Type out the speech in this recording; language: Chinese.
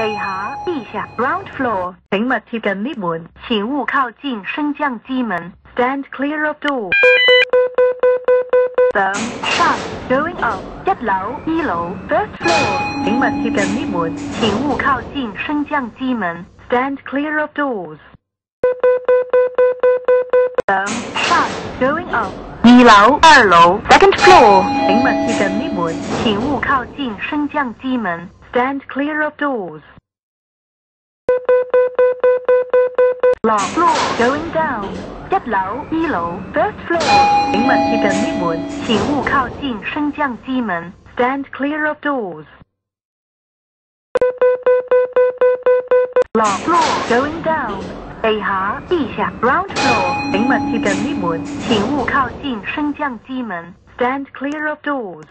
地下地下 ground floor，请勿接近门，请勿靠近升降机门。Stand clear of door。上上 going up，一楼一楼 first floor，请勿接近门，请勿靠近升降机门。Stand clear of doors。上上 going up，二楼二楼 second floor，请勿接近门，请勿靠近升降机门。Stand clear of doors。落 floor going down 一楼二楼 first floor，请勿贴近 lift 门，请勿靠近升降机门。Stand clear of doors。落 floor going down 地下地下 ground floor，请勿贴近 lift 门，请勿靠近升降机门。Stand clear of doors。